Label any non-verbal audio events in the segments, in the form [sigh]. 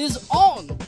is on.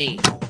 Italy.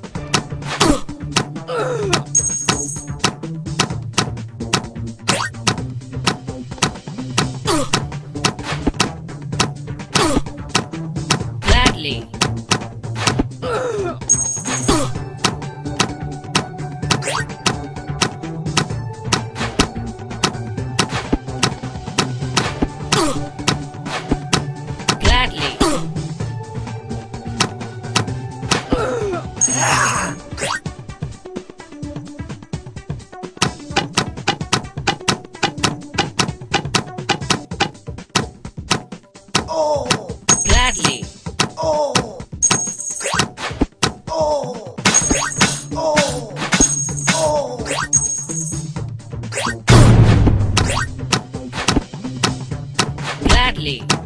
family.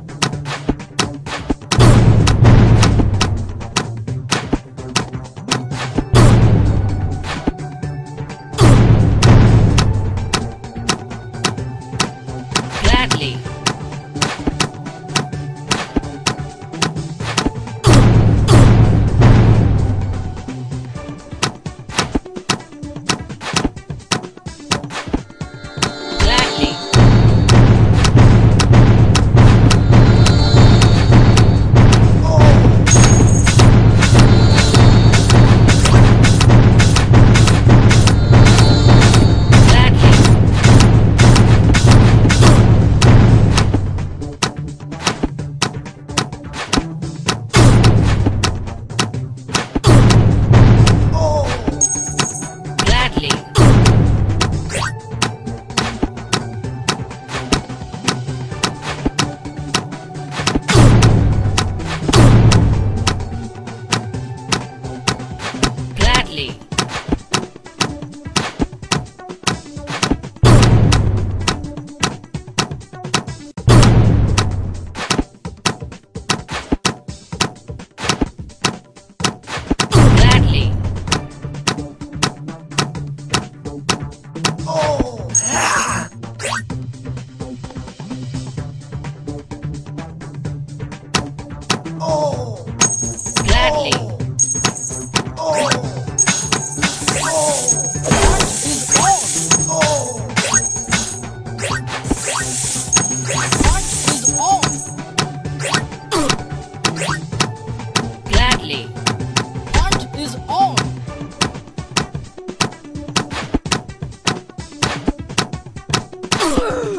Is on.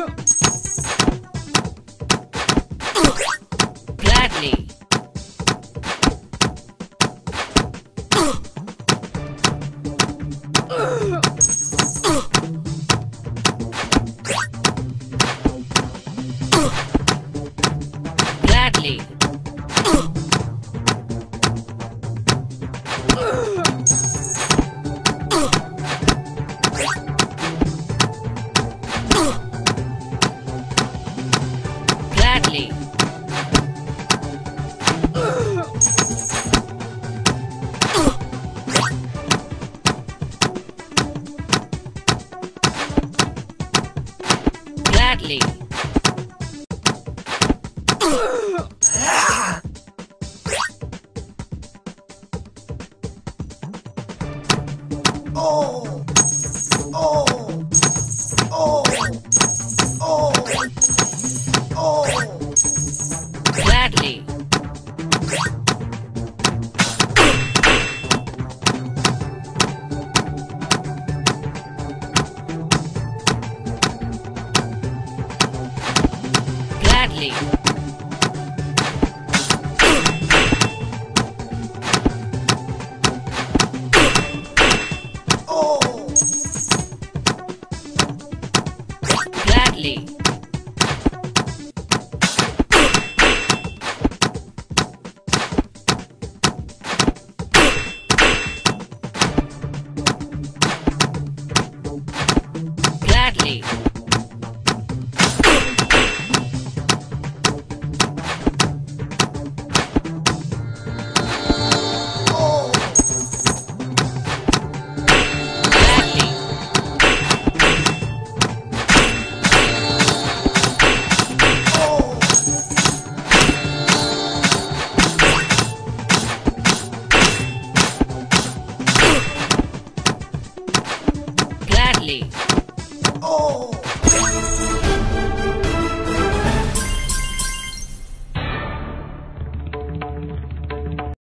[laughs] Oh. Oh.